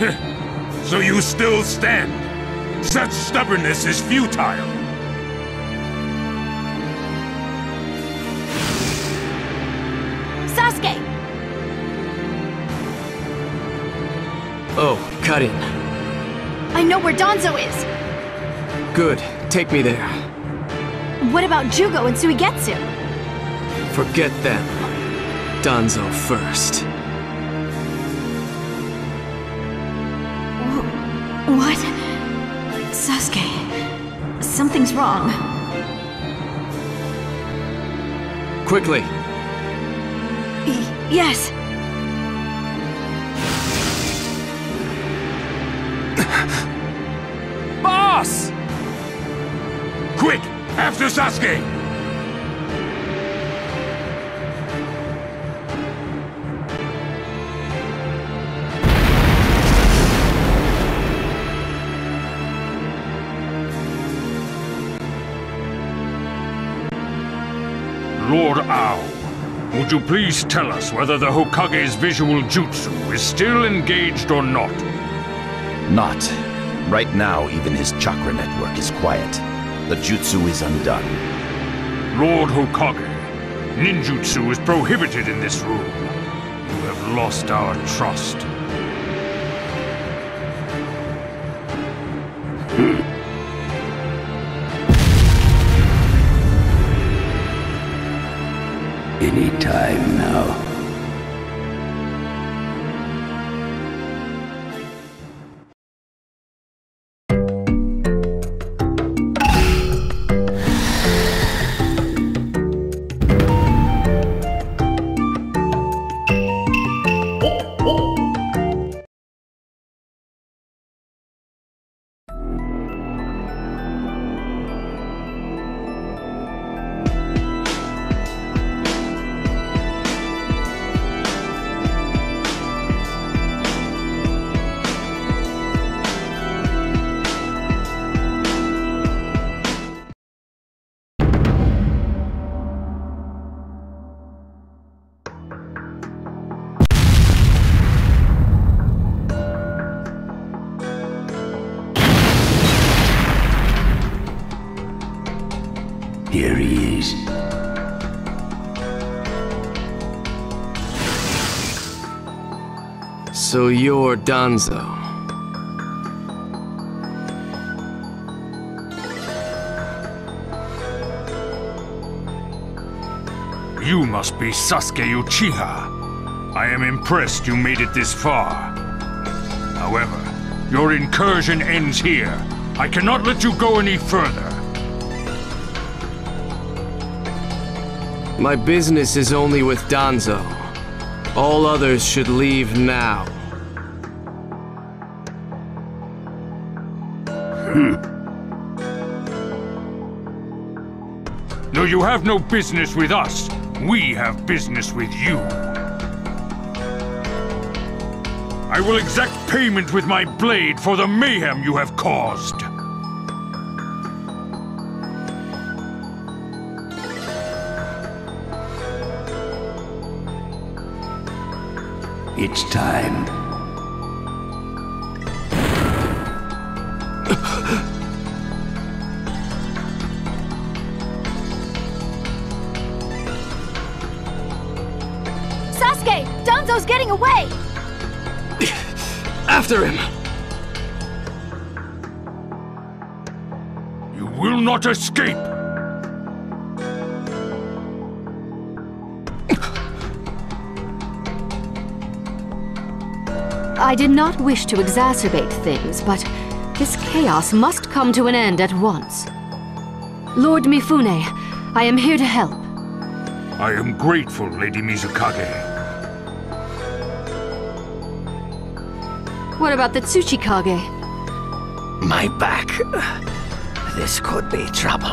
so you still stand? Such stubbornness is futile. Sasuke! Oh, Karin. I know where Danzo is! Good. Take me there. What about Jugo and Suigetsu? Forget them. Danzo first. Something's wrong. Quickly. Y- yes. Boss! Quick! After Sasuke! Lord Ao, would you please tell us whether the Hokage's visual jutsu is still engaged or not? Not. Right now, even his chakra network is quiet. The jutsu is undone. Lord Hokage, ninjutsu is prohibited in this room. You have lost our trust. Any time now. Here he is. So you're Danzo. You must be Sasuke Uchiha. I am impressed you made it this far. However, your incursion ends here. I cannot let you go any further. My business is only with Danzo. All others should leave now. Hmm. No, you have no business with us. We have business with you. I will exact payment with my blade for the mayhem you have caused. It's time. Sasuke! Danzo's getting away! After him! You will not escape! I did not wish to exacerbate things, but this chaos must come to an end at once. Lord Mifune, I am here to help. I am grateful, Lady Mizukage. What about the Tsuchikage? My back. This could be trouble.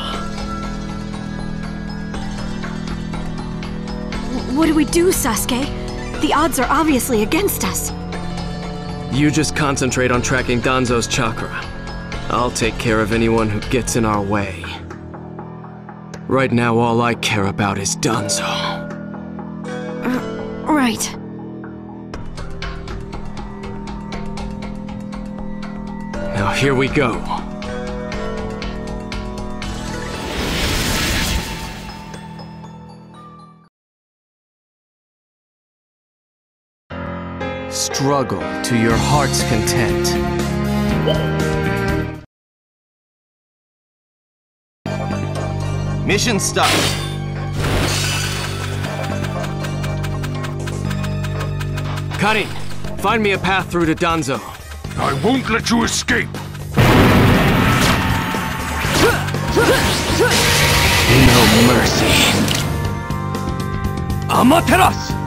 What do we do, Sasuke? The odds are obviously against us. You just concentrate on tracking Danzo's chakra. I'll take care of anyone who gets in our way. Right now, all I care about is Danzo. Uh, right. Now here we go. Struggle to your heart's content. Mission start. Karin, find me a path through to Danzo. I won't let you escape! No mercy. Amaterasu!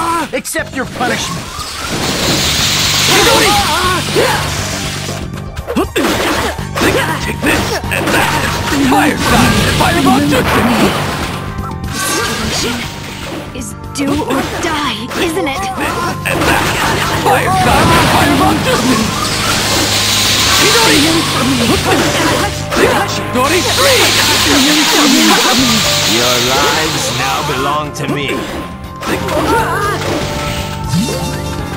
Accept your punishment. Chidori! Take this and that! Fire shot! Fireball jutsu! Is do or die, isn't it? Fire shot! Fireball jutsu! Chidori three! Your lives now belong to me.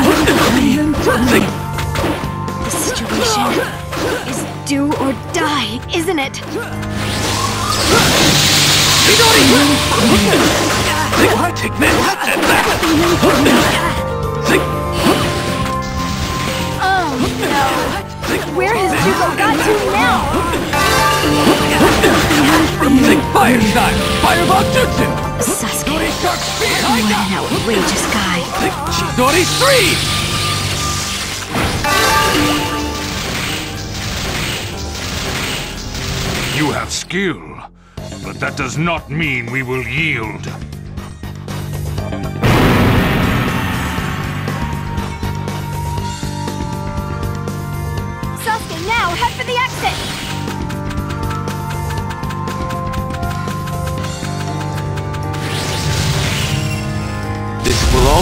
The situation is do or die, isn't it? Oh no! Where has Jugo got to now? Fire shot! Fireball jutsu! Spear! what an outrageous guy. Chidori three! You have skill, but that does not mean we will yield. Sasuke, now head for the exit!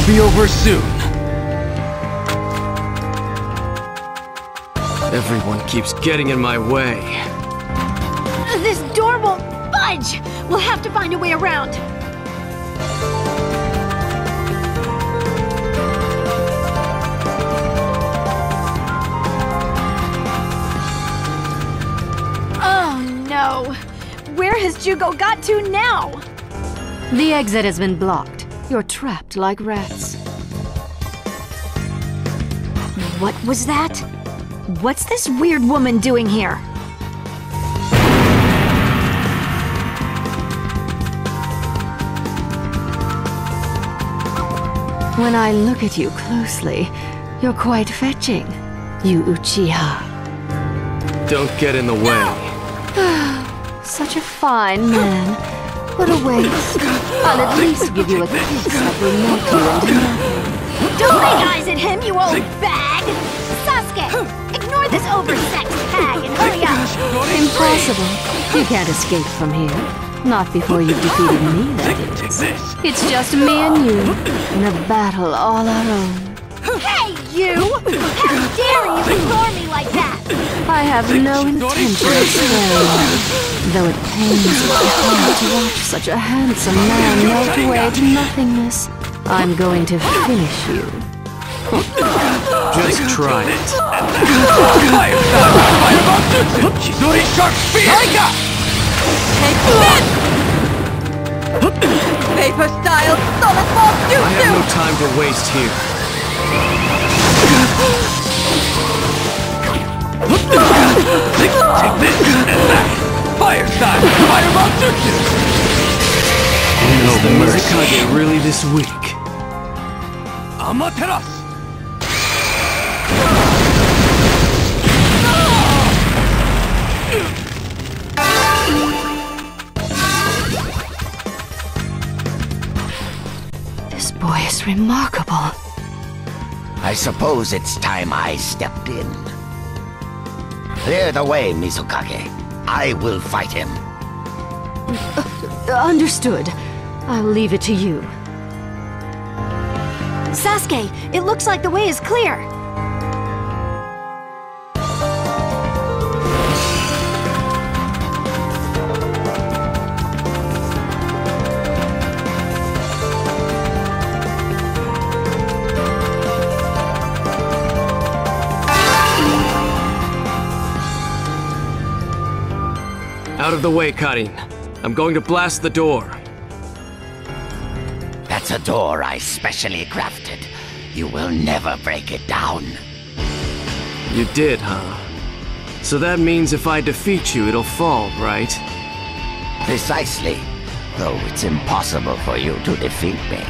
Be over soon. Everyone keeps getting in my way. This door won't budge! We'll have to find a way around. Oh no! Where has Jugo got to now? The exit has been blocked. You're trapped like rats. What was that? What's this weird woman doing here? When I look at you closely, you're quite fetching, you Uchiha. Don't get in the way. Such a fine man. What a waste. I'll at least give you a kiss that will melt you nothing. Don't make eyes at him, you old bag! Sasuke, ignore this oversexed hag and hurry up! Impossible. You can't escape from here. Not before you've defeated me, that is. It's just me and you, in a battle all our own. Hey, you! How dare you ignore me like that? I have no intention of sparing you, though it pains my heart to watch such a handsome man melt away to nothingness. I'm going to finish you. Just try it. Fire style! Fireball Jutsu! Chidori Sharp Spear! Take this! Paper style solid ball I have no time to waste here. Take this and! Fire the Mizukage really this weak? Amaterasu! This boy is remarkable. I suppose it's time I stepped in. Clear the way, Mizukage. I will fight him. Uh, understood. I'll leave it to you. Sasuke, it looks like the way is clear. Out of the way, Karin. I'm going to blast the door. That's a door I specially crafted. You will never break it down. You did, huh? So that means if I defeat you, it'll fall, right? Precisely. Though it's impossible for you to defeat me.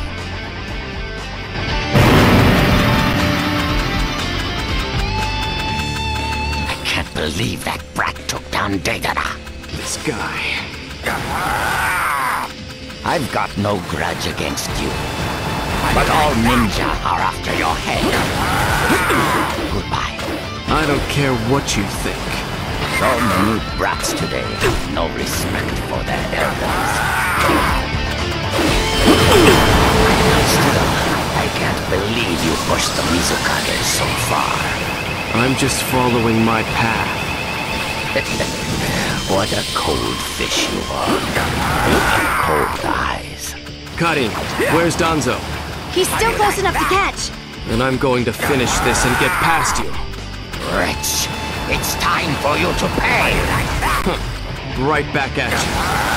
I can't believe that brat took down Deidara. This guy. I've got no grudge against you. But all ninja are after your head. Goodbye. I don't care what you think. So many brats today have no respect for their elders. Still, I can't believe you pushed the Mizukage so far. I'm just following my path. what a cold fish you are. Cold eyes. Karin, where's Danzo? He's still close enough to catch. And I'm going to finish this and get past you. Wretch, it's time for you to pay. Right back at you.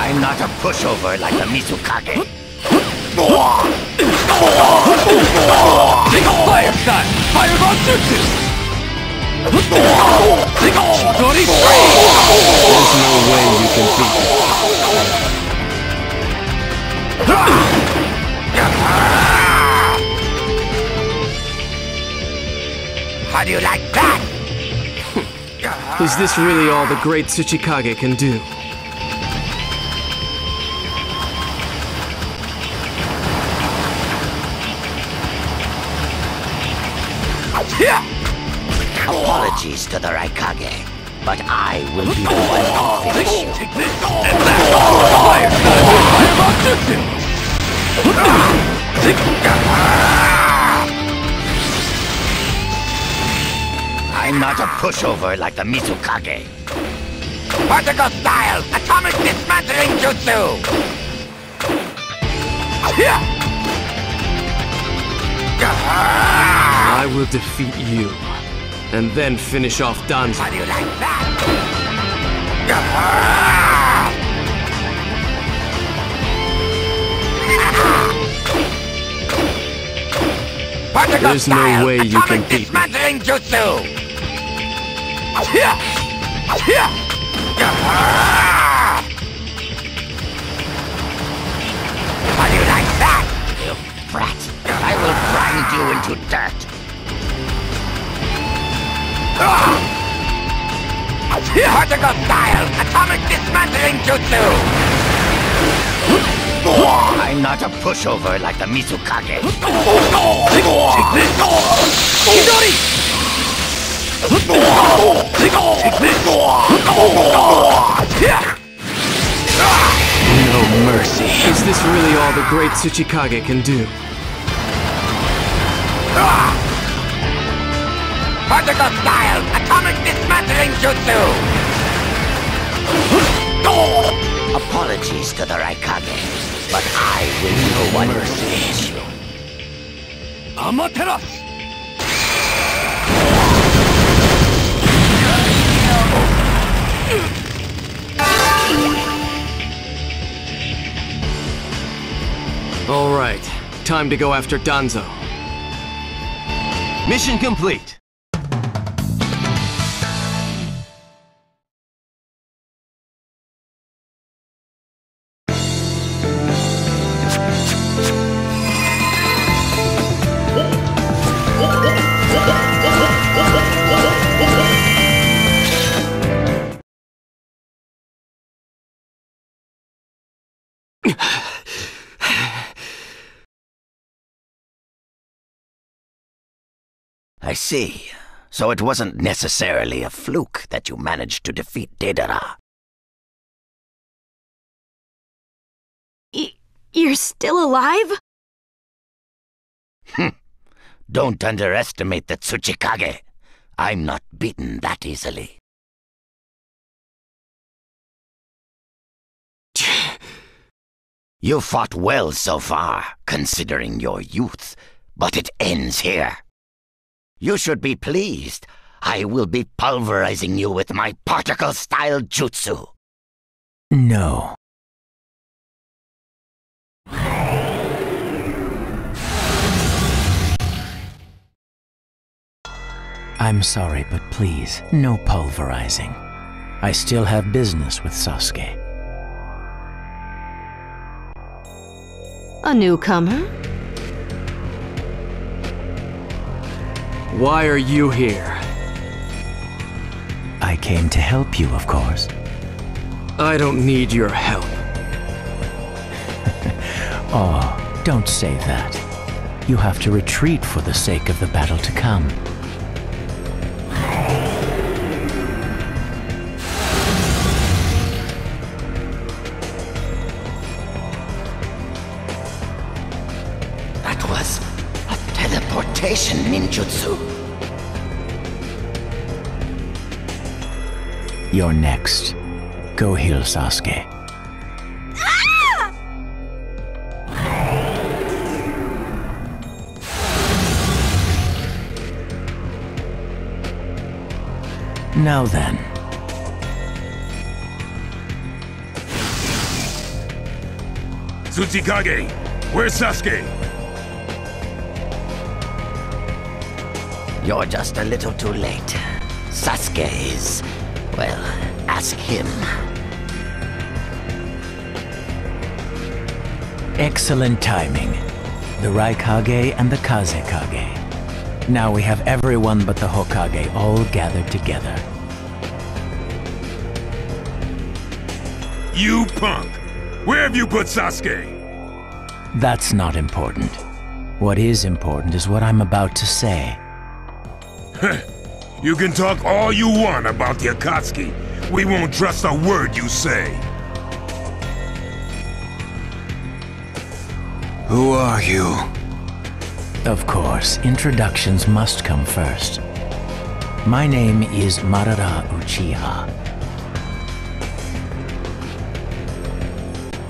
I'm not a pushover like the Mizukage. There's no way you can beat me. How do you like that? Is this really all the great Tsuchikage can do? To the Raikage, but I will be the one to finish you. Take this and! I'm not a pushover like the Mizukage. Particle style! Atomic dismantling jutsu! I will defeat you. And then finish off Danzo. How do you like that? There's no way you can beat me. dismantling jutsu! How do you like that, you brat? I will grind you into dirt. Particle style! Atomic dismantling jutsu! I'm not a pushover like the Mizukage. Take this! Chidori! No mercy. Is this really all the great Tsuchikage can do? Particle style! Atomic dismantling jutsu! Apologies to the Raikage, but I will no one mercy you. Amaterasu! All right, time to go after Danzo. Mission complete. I see. So it wasn't necessarily a fluke that you managed to defeat Deidara. Y you're still alive? Hmm. Don't underestimate the Tsuchikage. I'm not beaten that easily. You fought well so far, considering your youth, but it ends here. You should be pleased. I will be pulverizing you with my particle-style jutsu. No. I'm sorry, but please, no pulverizing. I still have business with Sasuke. A newcomer? Why are you here? I came to help you, of course. I don't need your help. Oh, don't say that. You have to retreat for the sake of the battle to come. Teleportation ninjutsu. You're next. Go heal Sasuke. Now then, Tsuchikage, where's Sasuke? You're just a little too late. Sasuke is... well, ask him. excellent timing. The Raikage and the Kazekage. Now we have everyone but the Hokage all gathered together. You punk! Where have you put Sasuke? That's not important. What is important is what I'm about to say. You can talk all you want about the Akatsuki. We won't trust a word you say. Who are you? Of course, introductions must come first. My name is Madara Uchiha.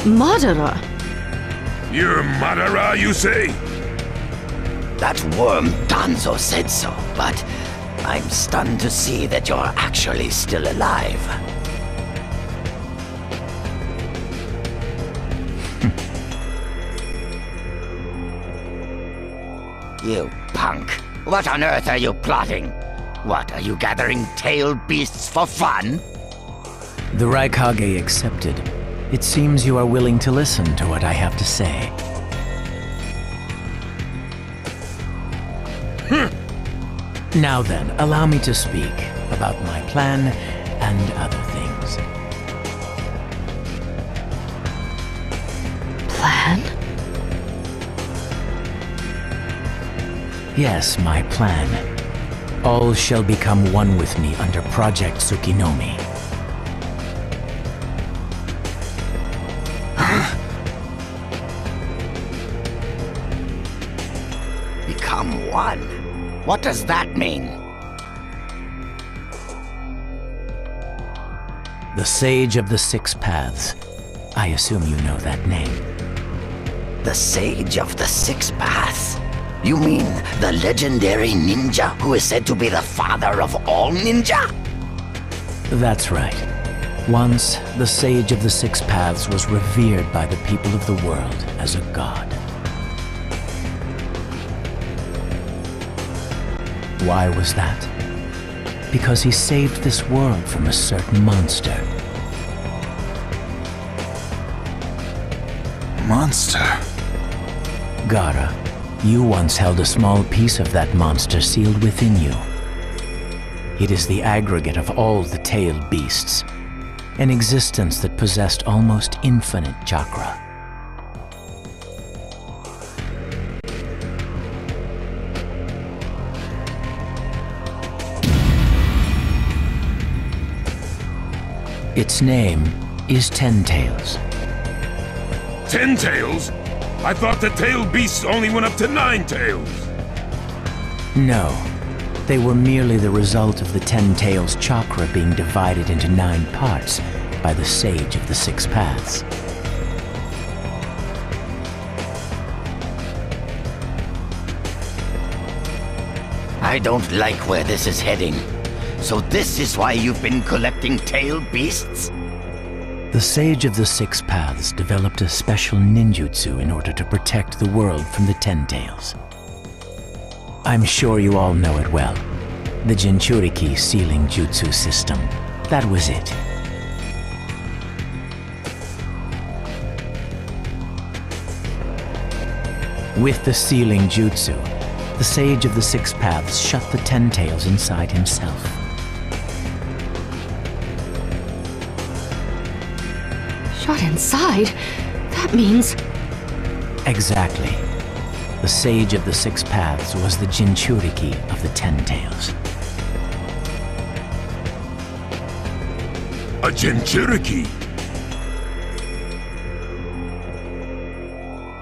Madara? You're Madara, you say? That worm Danzo said so, but I'm stunned to see that you're actually still alive. you punk. What on earth are you plotting? What, are you gathering tail beasts for fun? The Raikage accepted. It seems you are willing to listen to what I have to say. Now then, allow me to speak about my plan and other things. Plan? Yes, my plan. All shall become one with me under Project Tsukinomi. What does that mean? The Sage of the Six Paths. I assume you know that name. The Sage of the Six Paths? You mean the legendary ninja who is said to be the father of all ninja? That's right. Once, the Sage of the Six Paths was revered by the people of the world as a god. Why was that? Because he saved this world from a certain monster. Monster? Gaara, you once held a small piece of that monster sealed within you. It is the aggregate of all the tailed beasts, an existence that possessed almost infinite chakra. Its name is Ten Tails. Ten tails? I thought the tailed beasts only went up to nine tails. No, they were merely the result of the Ten Tails chakra being divided into nine parts by the Sage of the Six Paths. I don't like where this is heading. So this is why you've been collecting tail beasts? The Sage of the Six Paths developed a special ninjutsu in order to protect the world from the Ten Tails. I'm sure you all know it well. The Jinchuriki sealing jutsu system. That was it. With the sealing jutsu, the Sage of the Six Paths shut the Ten Tails inside himself. Shut inside? That means. Exactly. The Sage of the Six Paths was the Jinchuriki of the Ten Tails. A Jinchuriki?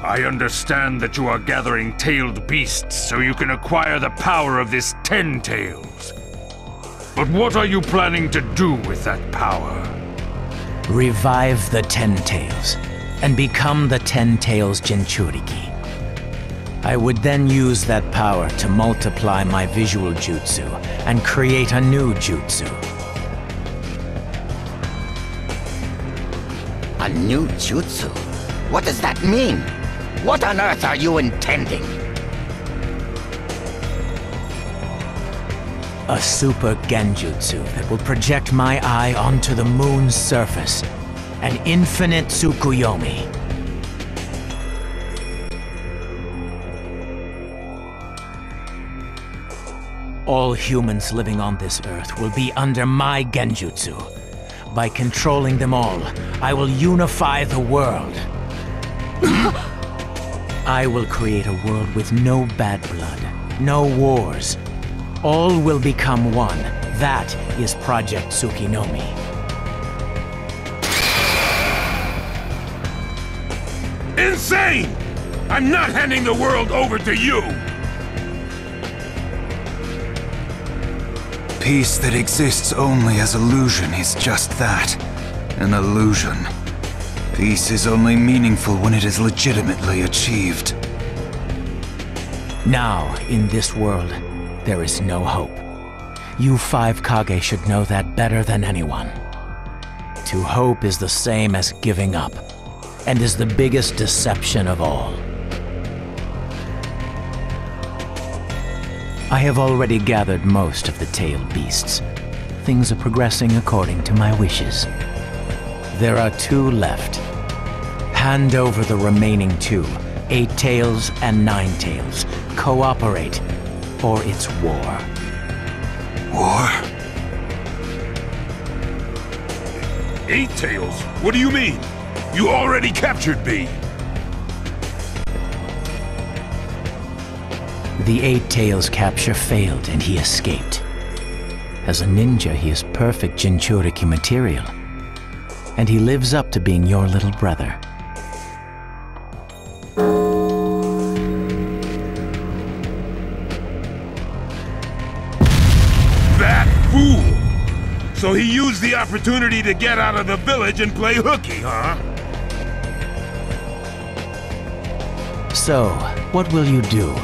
I understand that you are gathering tailed beasts so you can acquire the power of this Ten Tails. But what are you planning to do with that power? Revive the Ten Tails and become the Ten Tails Jinchuriki. I would then use that power to multiply my visual jutsu and create a new jutsu. A new jutsu? What does that mean? What on earth are you intending? A super genjutsu that will project my eye onto the moon's surface. An infinite Tsukuyomi. All humans living on this earth will be under my genjutsu. By controlling them all, I will unify the world. I will create a world with no bad blood, no wars. All will become one. That is Project Tsukinomi. Insane! I'm not handing the world over to you! Peace that exists only as illusion is just that. An illusion. Peace is only meaningful when it is legitimately achieved. Now, in this world, there is no hope. You five Kage should know that better than anyone. To hope is the same as giving up, and is the biggest deception of all. I have already gathered most of the tailed beasts. Things are progressing according to my wishes. There are two left. Hand over the remaining two, Eight Tails and Nine Tails. Cooperate, or it's war. War? Eight tails? What do you mean? You already captured me! The Eight Tails capture failed and he escaped. As a ninja, he is perfect Jinchuriki material. And he lives up to being your little brother. So he used the opportunity to get out of the village and play hooky, huh? So, what will you do?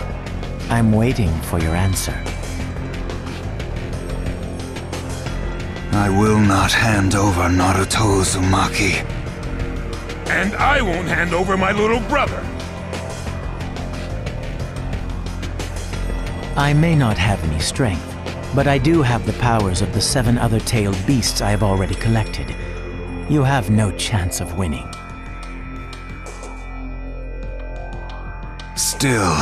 I'm waiting for your answer. I will not hand over Naruto Uzumaki. And I won't hand over my little brother. I may not have any strength, but I do have the powers of the seven other tailed beasts I have already collected. You have no chance of winning. Still,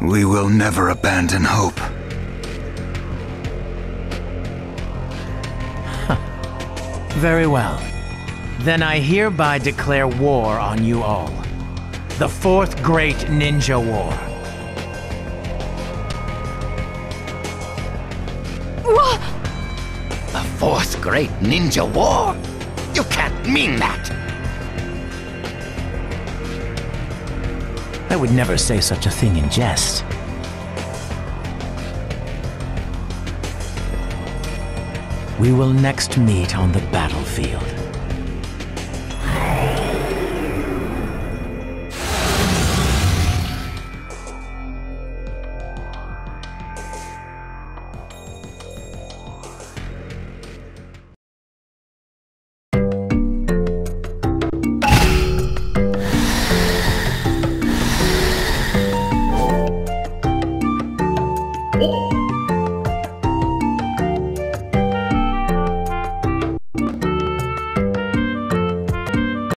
we will never abandon hope. Very well. Then I hereby declare war on you all. The Fourth Great Ninja War. The Fourth Great Ninja War? You can't mean that! I would never say such a thing in jest. We will next meet on the battlefield.